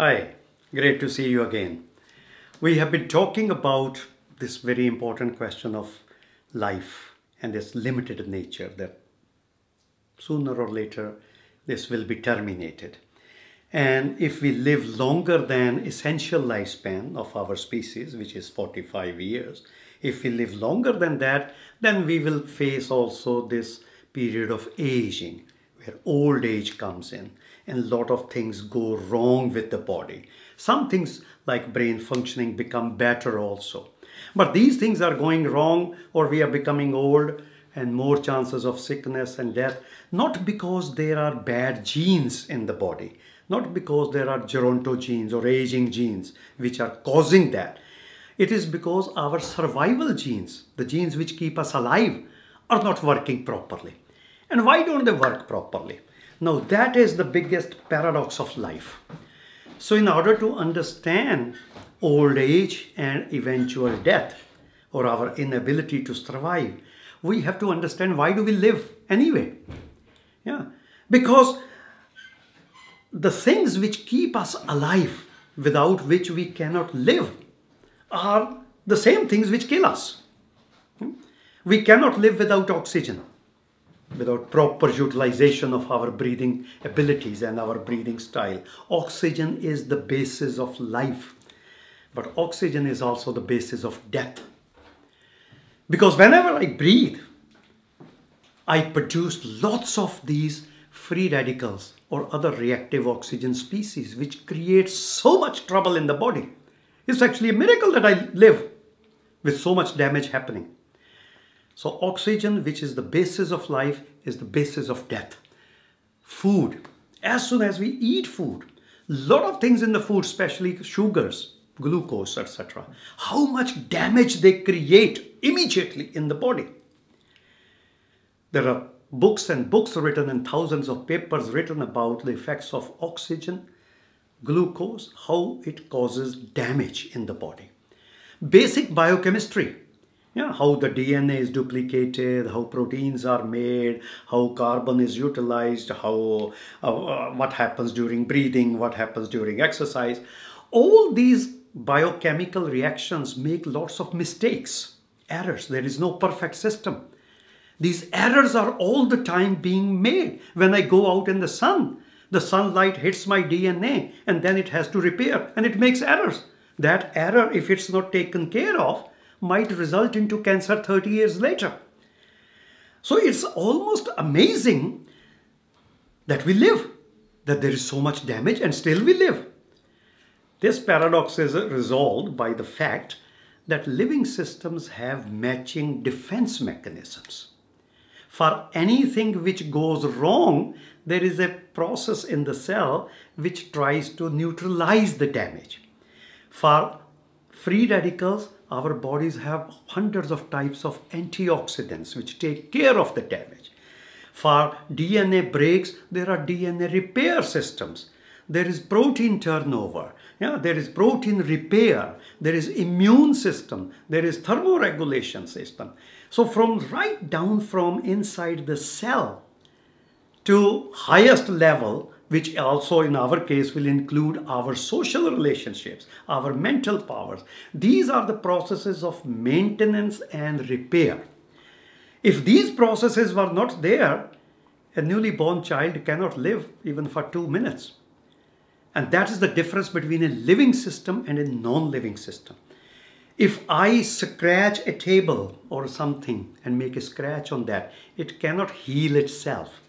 Hi, great to see you again. We have been talking about this very important question of life and its limited nature that sooner or later this will be terminated. And if we live longer than essential lifespan of our species, which is 45 years, if we live longer than that, then we will face also this period of aging old age comes in and a lot of things go wrong with the body. Some things like brain functioning become better also. But these things are going wrong or we are becoming old and more chances of sickness and death, not because there are bad genes in the body, not because there are gerontogenes or aging genes which are causing that. It is because our survival genes, the genes which keep us alive, are not working properly. And why don't they work properly? Now, that is the biggest paradox of life. So, in order to understand old age and eventual death or our inability to survive, we have to understand why do we live anyway? Yeah, because the things which keep us alive, without which we cannot live, are the same things which kill us. Hmm? We cannot live without oxygen without proper utilization of our breathing abilities and our breathing style. Oxygen is the basis of life, but oxygen is also the basis of death. Because whenever I breathe, I produce lots of these free radicals or other reactive oxygen species, which creates so much trouble in the body. It's actually a miracle that I live with so much damage happening. So oxygen, which is the basis of life, is the basis of death. Food. As soon as we eat food, a lot of things in the food, especially sugars, glucose, etc., how much damage they create immediately in the body. There are books and books written and thousands of papers written about the effects of oxygen, glucose, how it causes damage in the body. Basic biochemistry yeah, how the DNA is duplicated, how proteins are made, how carbon is utilized, how uh, uh, what happens during breathing, what happens during exercise. All these biochemical reactions make lots of mistakes, errors. There is no perfect system. These errors are all the time being made. When I go out in the sun, the sunlight hits my DNA and then it has to repair and it makes errors. That error, if it's not taken care of, might result into cancer 30 years later. So it's almost amazing that we live, that there is so much damage and still we live. This paradox is resolved by the fact that living systems have matching defense mechanisms. For anything which goes wrong, there is a process in the cell which tries to neutralize the damage. For free radicals, our bodies have hundreds of types of antioxidants which take care of the damage. For DNA breaks, there are DNA repair systems. There is protein turnover. Yeah, there is protein repair. There is immune system. There is thermoregulation system. So from right down from inside the cell to highest level, which also in our case will include our social relationships, our mental powers. These are the processes of maintenance and repair. If these processes were not there, a newly born child cannot live even for two minutes. And that is the difference between a living system and a non-living system. If I scratch a table or something and make a scratch on that, it cannot heal itself.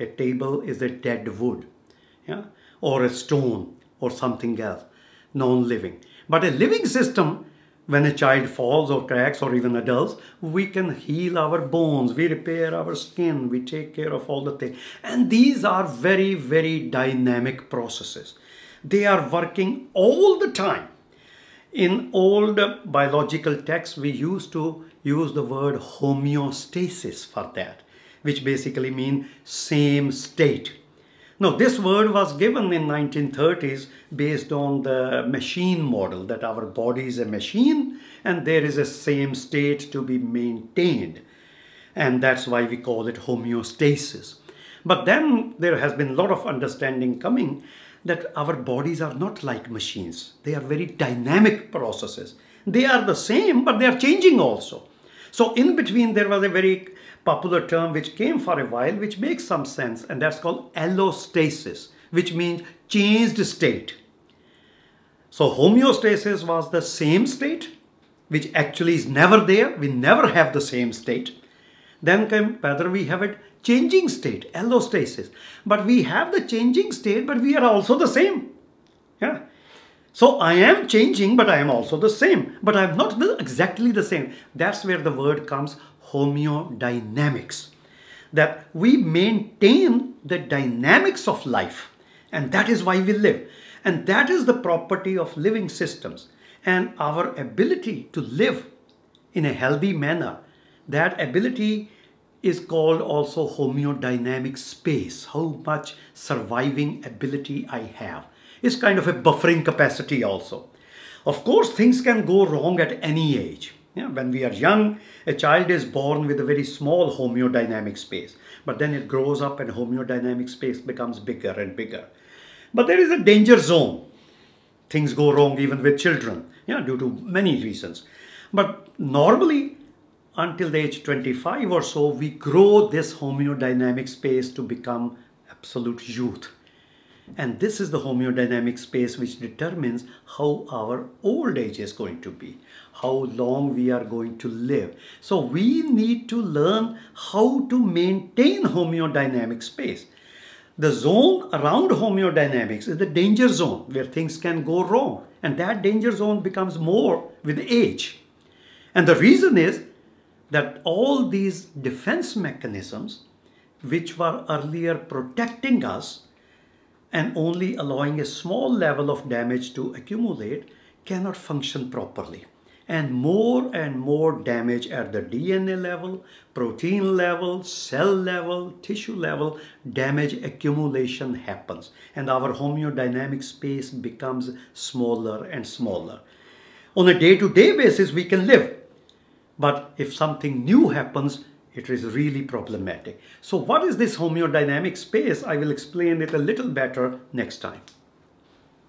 A table is a dead wood, yeah? or a stone or something else, non-living. But a living system, when a child falls or cracks or even adults, we can heal our bones, we repair our skin, we take care of all the things. And these are very, very dynamic processes. They are working all the time. In old biological texts, we used to use the word homeostasis for that which basically mean same state. Now this word was given in 1930s based on the machine model that our body is a machine and there is a same state to be maintained. And that's why we call it homeostasis. But then there has been a lot of understanding coming that our bodies are not like machines. They are very dynamic processes. They are the same, but they are changing also. So in between, there was a very popular term which came for a while, which makes some sense, and that's called allostasis, which means changed state. So homeostasis was the same state, which actually is never there. We never have the same state. Then came whether we have a changing state, allostasis. But we have the changing state, but we are also the same. Yeah. So I am changing, but I am also the same. But I am not exactly the same. That's where the word comes homeodynamics. That we maintain the dynamics of life. And that is why we live. And that is the property of living systems. And our ability to live in a healthy manner, that ability is called also homeodynamic space. How much surviving ability I have is kind of a buffering capacity also. Of course, things can go wrong at any age. Yeah, when we are young, a child is born with a very small homeodynamic space, but then it grows up and homeodynamic space becomes bigger and bigger. But there is a danger zone. Things go wrong even with children, yeah, due to many reasons. But normally, until the age 25 or so, we grow this homeodynamic space to become absolute youth. And this is the homeodynamic space which determines how our old age is going to be, how long we are going to live. So we need to learn how to maintain homeodynamic space. The zone around homeodynamics is the danger zone where things can go wrong. And that danger zone becomes more with age. And the reason is that all these defense mechanisms, which were earlier protecting us and only allowing a small level of damage to accumulate, cannot function properly. And more and more damage at the DNA level, protein level, cell level, tissue level, damage accumulation happens. And our homeodynamic space becomes smaller and smaller. On a day to day basis, we can live but if something new happens, it is really problematic. So what is this homeodynamic space? I will explain it a little better next time.